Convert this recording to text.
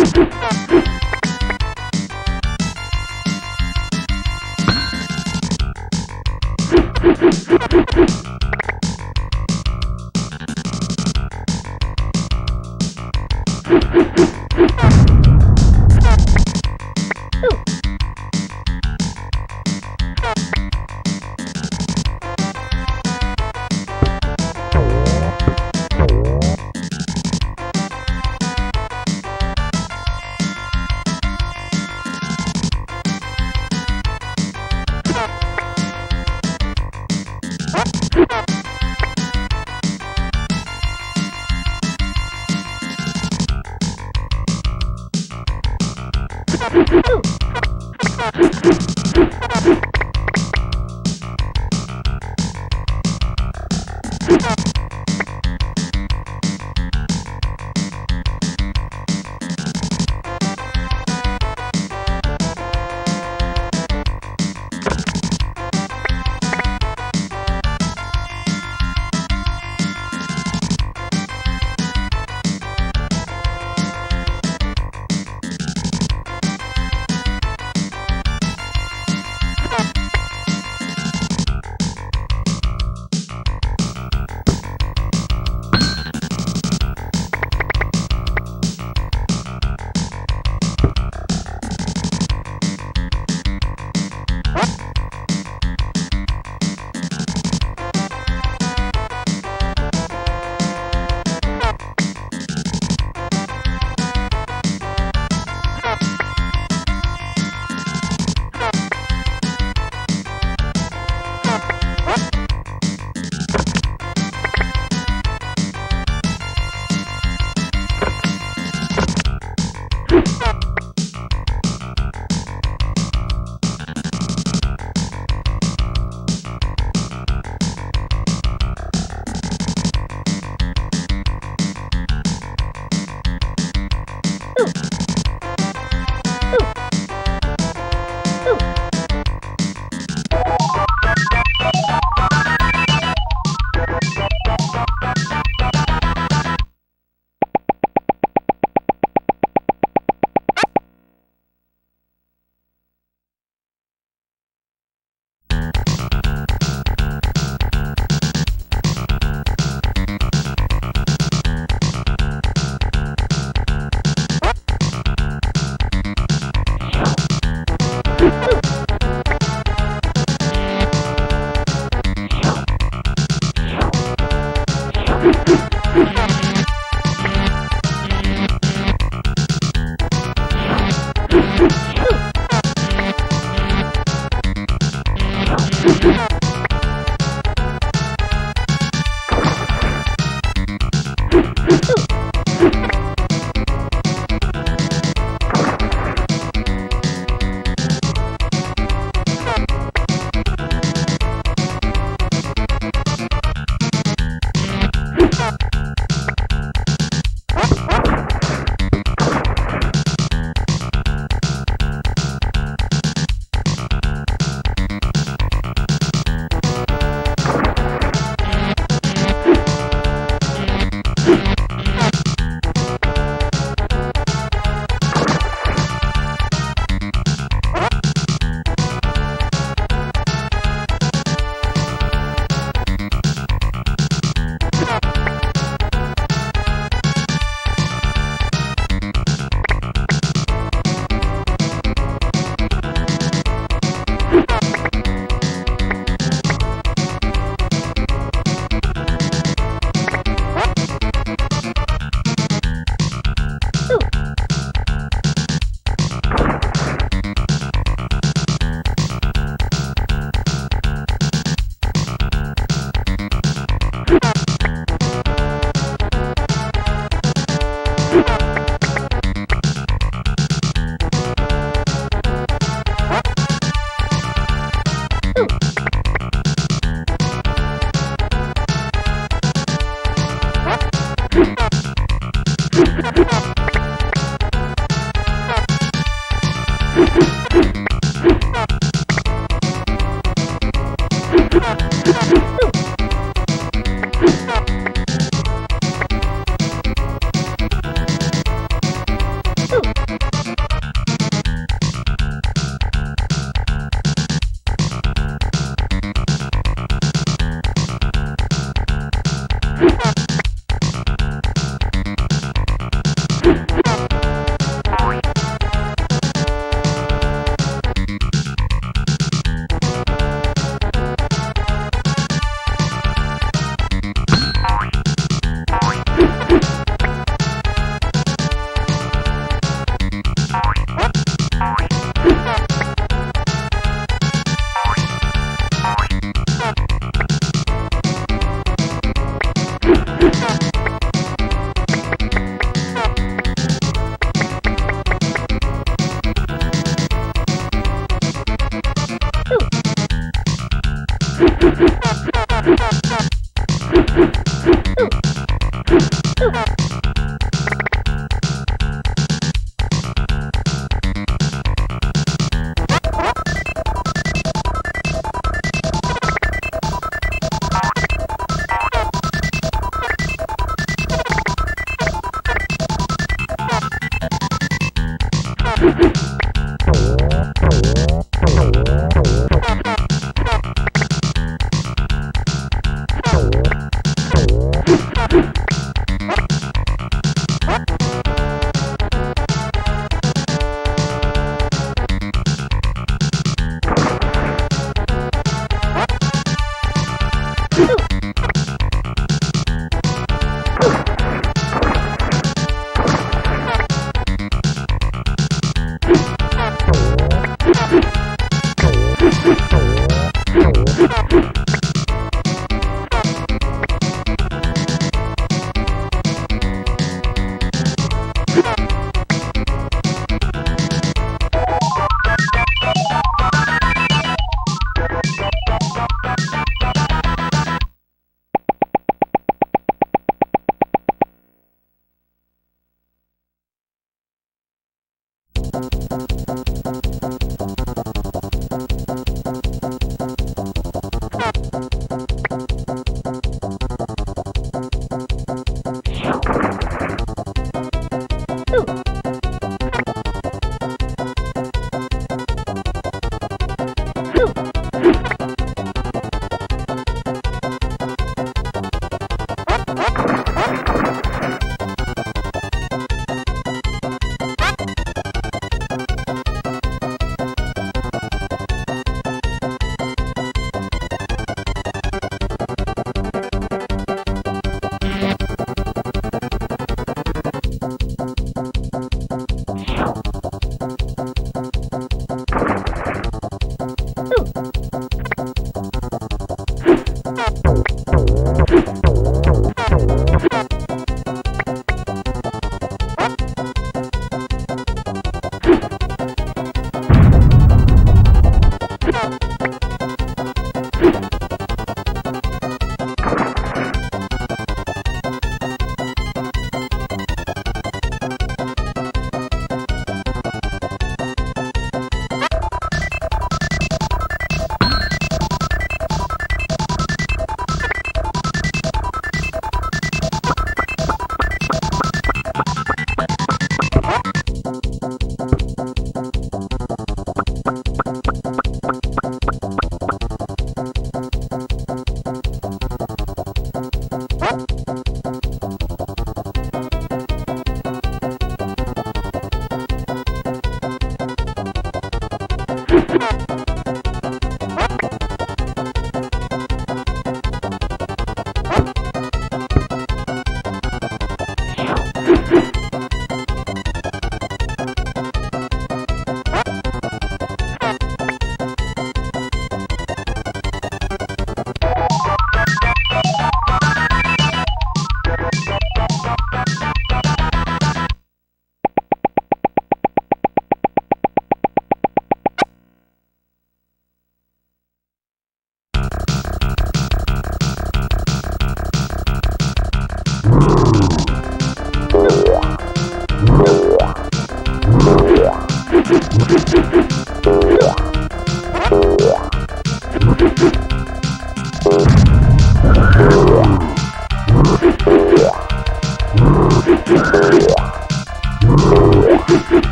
you.